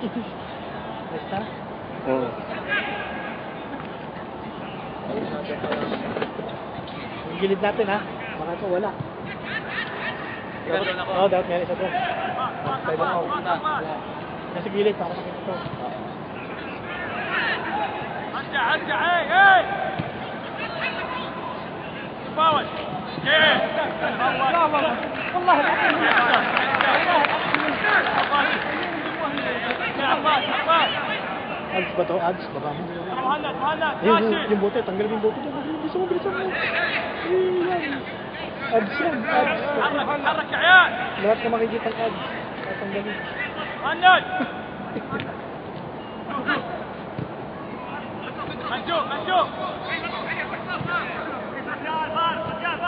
Basta? Oo. Yung gilid natin ha. Baka ito wala. Ikaw doon ako. Oo, dapat meron isa doon. Tayo lang ako. Nasa gilid para makita ito. ارجع ارجع اي اي تفاوت ايه والله يا عباس عباس Ads ba to? Ads? Baba mo. Hanat, hanat, Ayun, yung, yung bote. Tanggalin yung bote. Bilisan mo, bilisan mo. Ads yan. Ads. Lahat na makikita ang ads. Tatanggalin. Hanat! Masuk, masuk. Kejar, bar, kejar,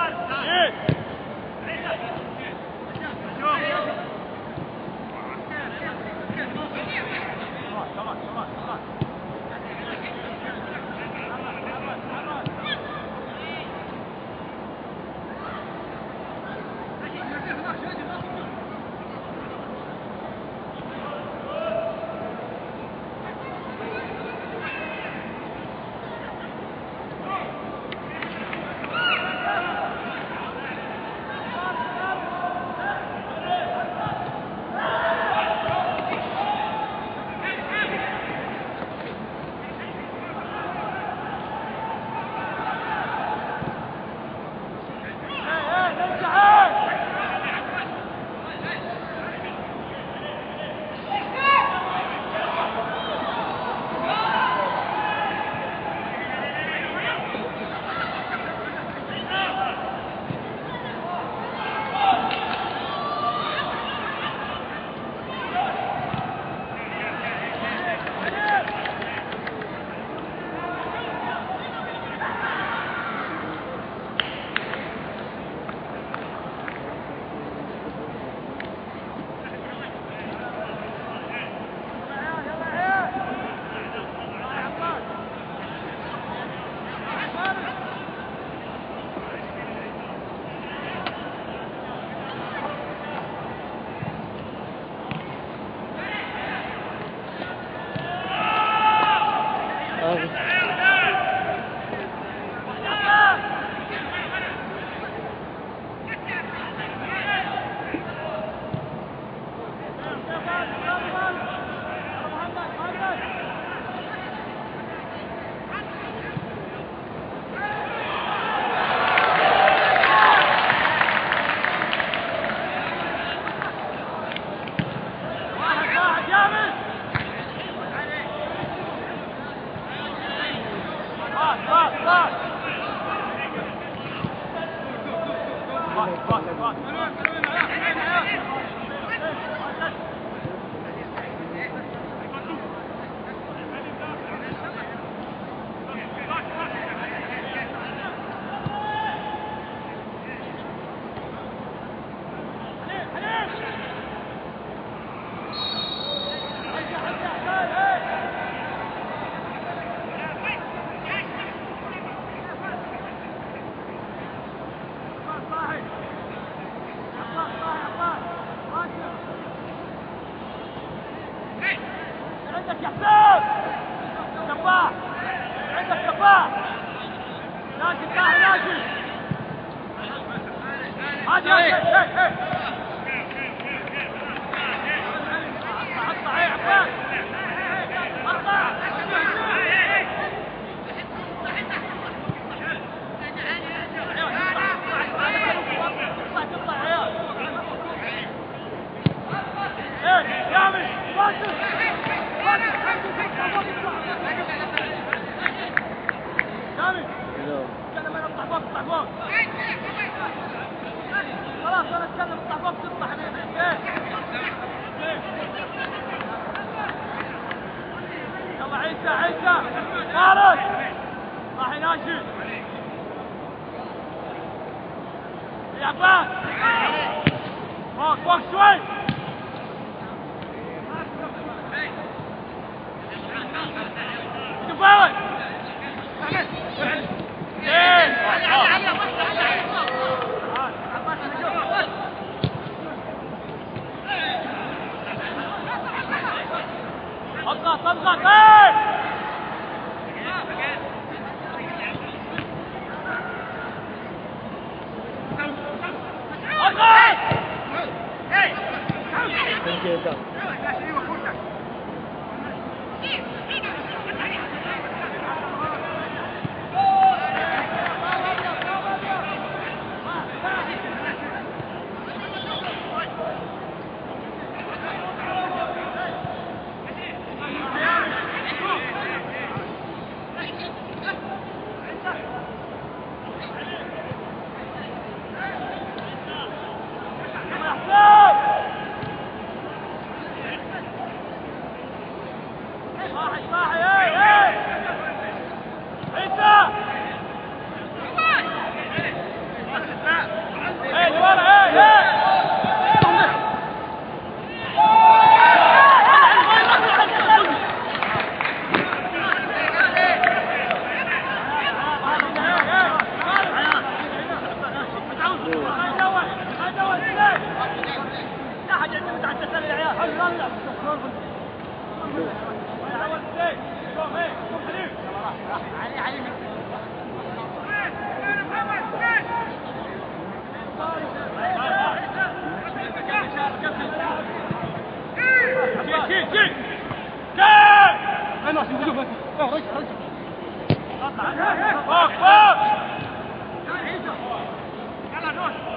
行了，行了，行了。خلاص أنا اتكلم اطلع فوق تطلع إيه يلا عيسى عيسى خالد راح يناشد يا عباس فوق فوق شوي 行了，行了，行了。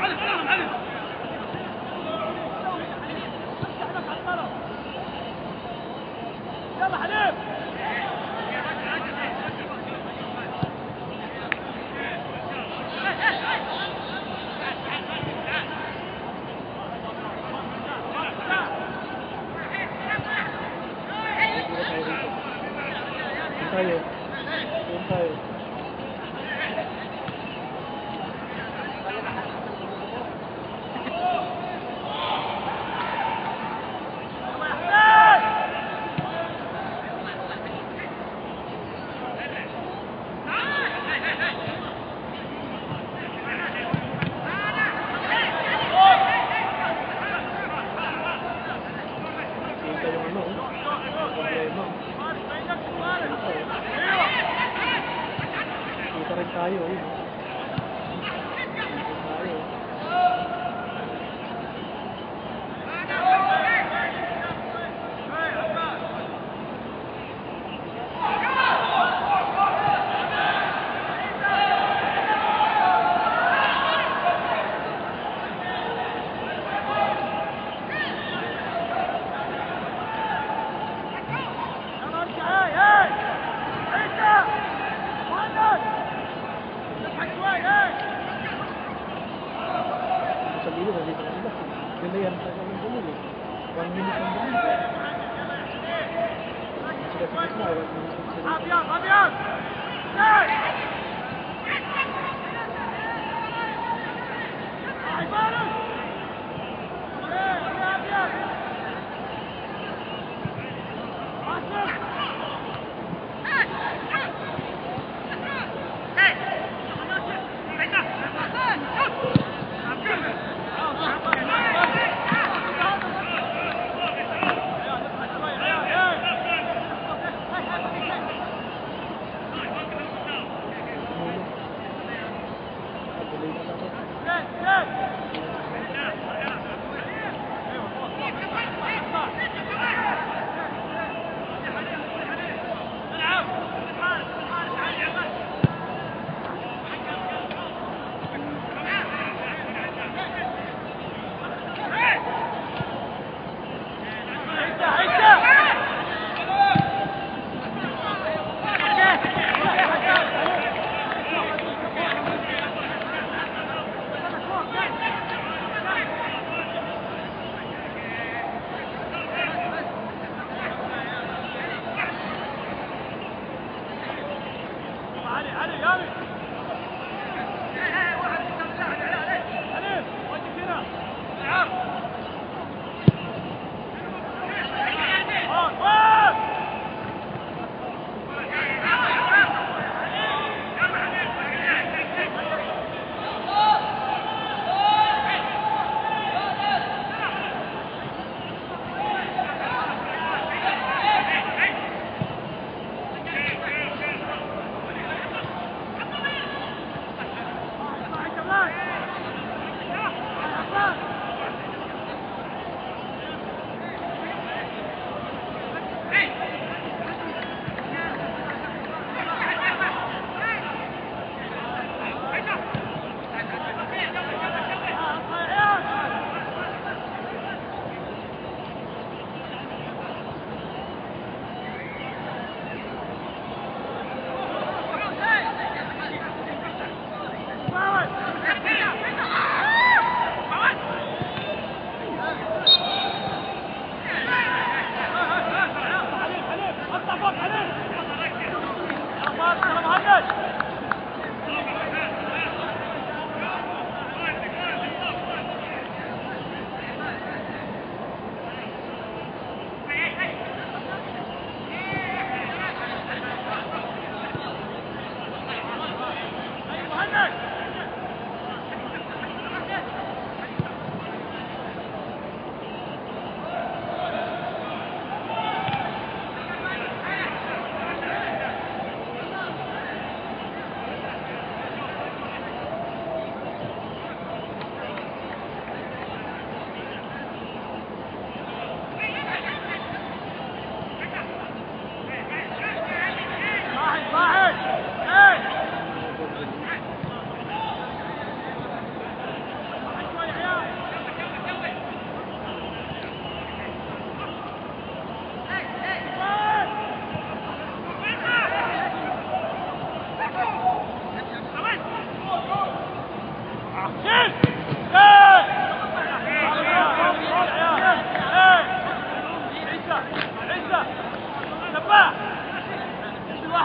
علي علي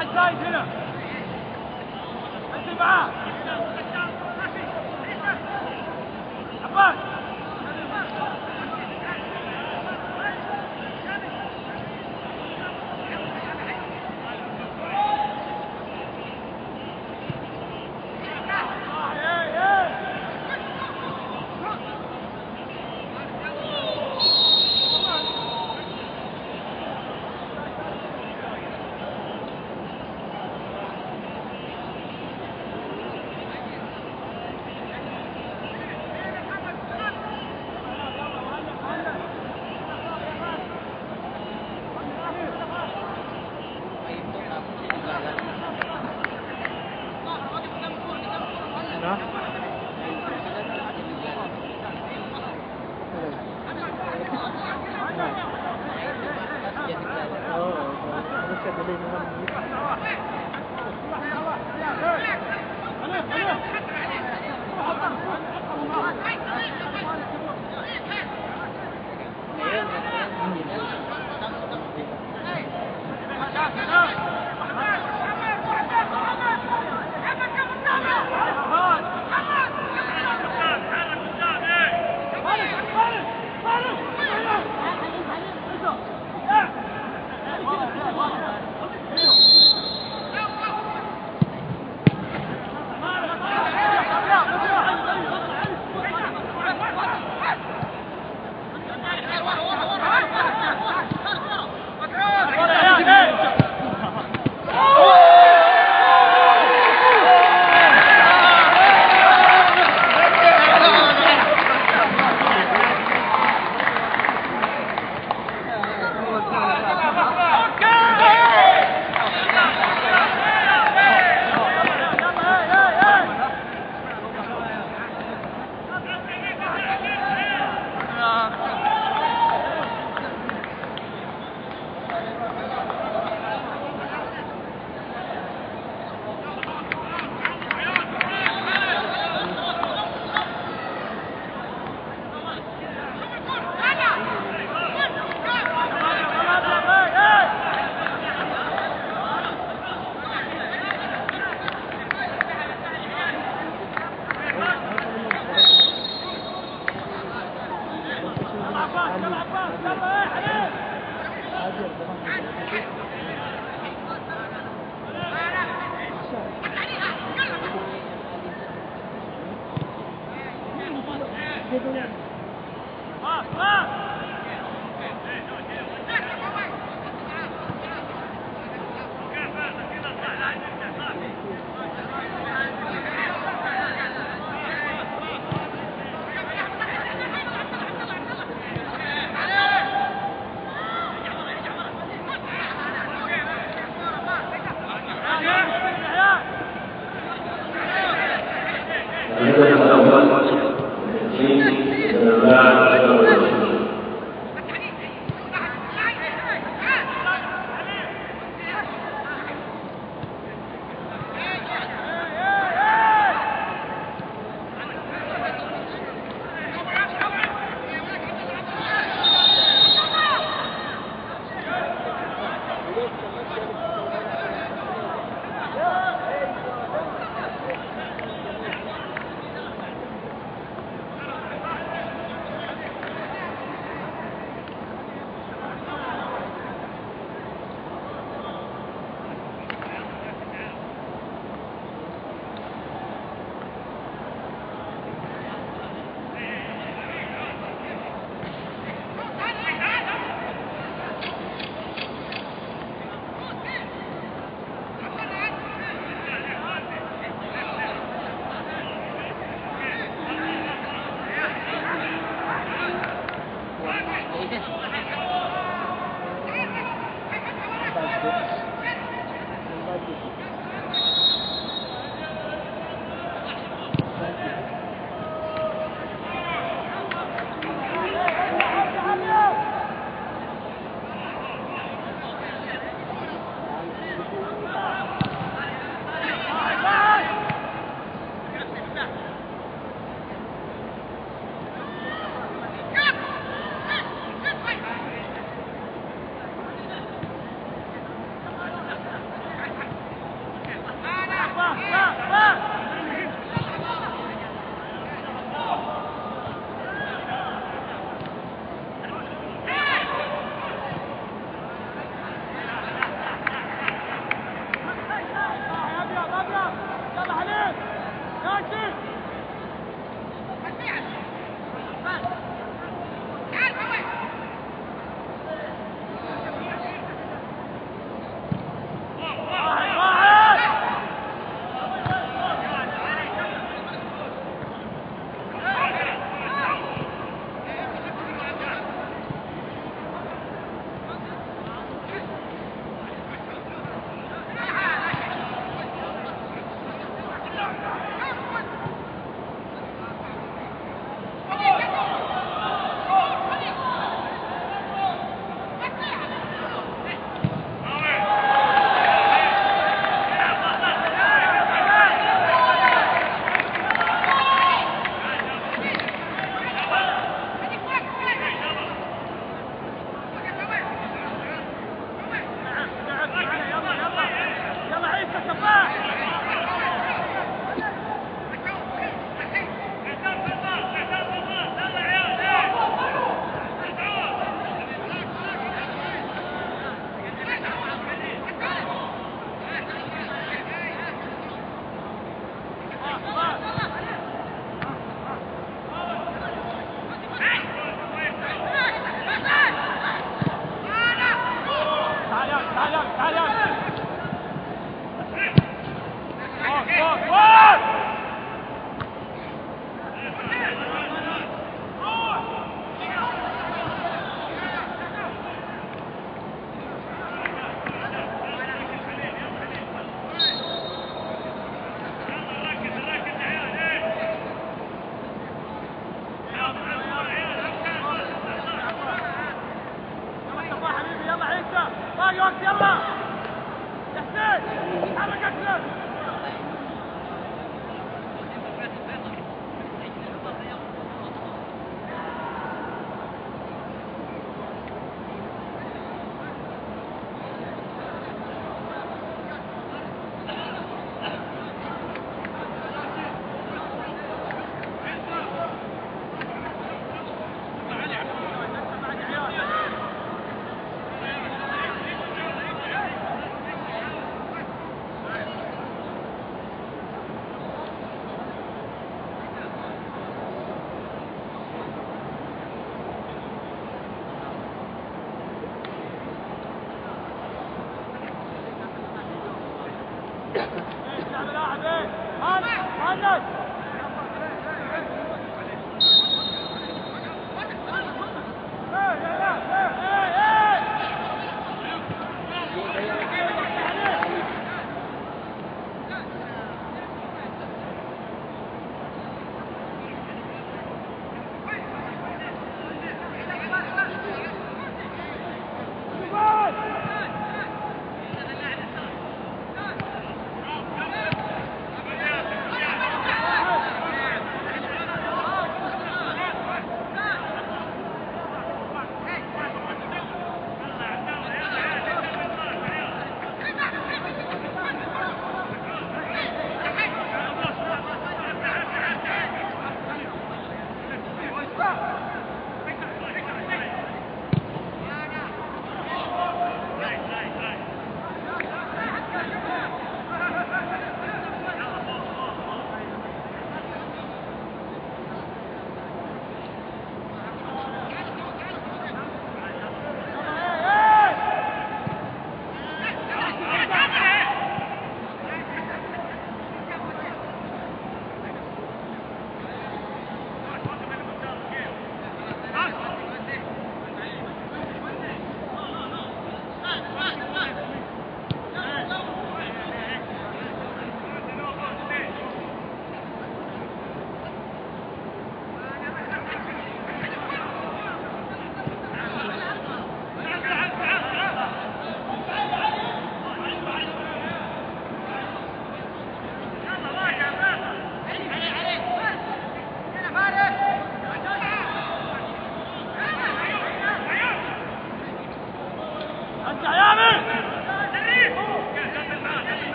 واحد زايد هنا. انت معاه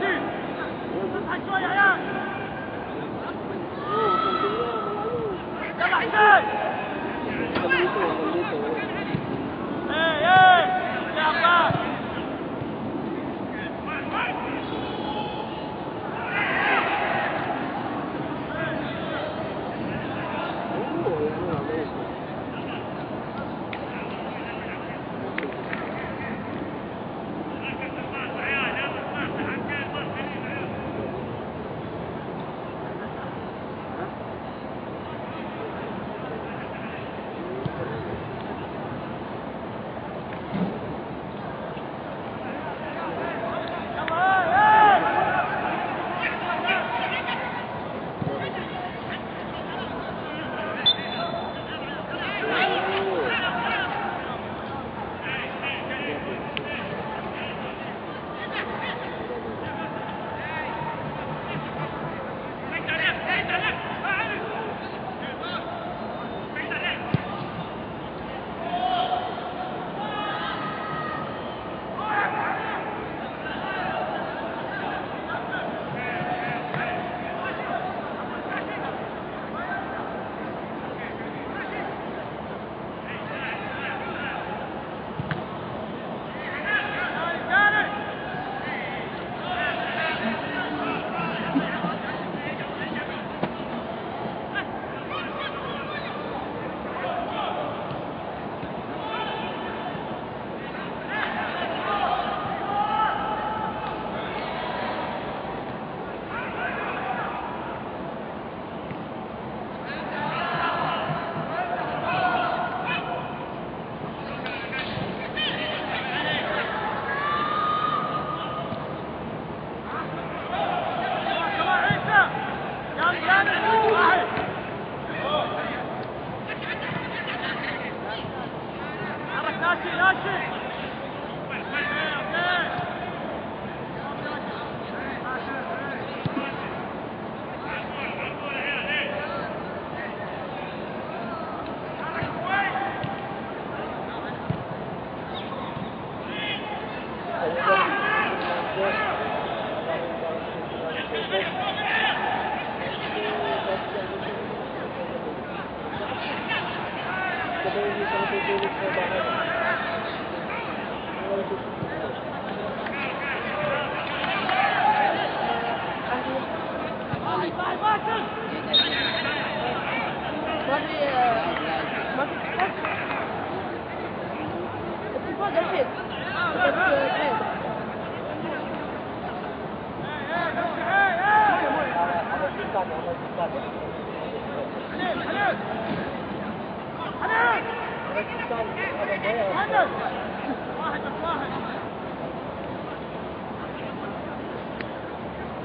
Martin! Watch it.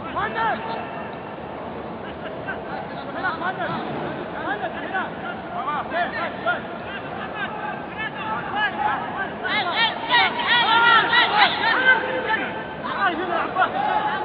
Hey, hey, hey, hey!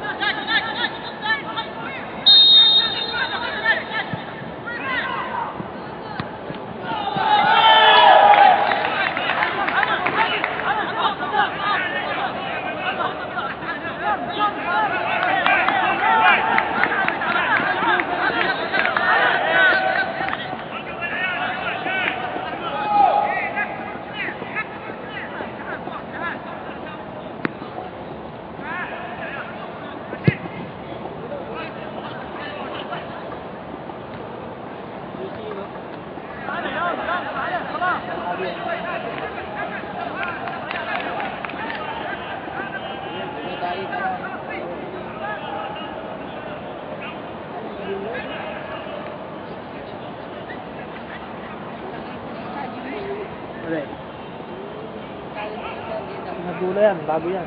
Nagula eh. yan, bago yan.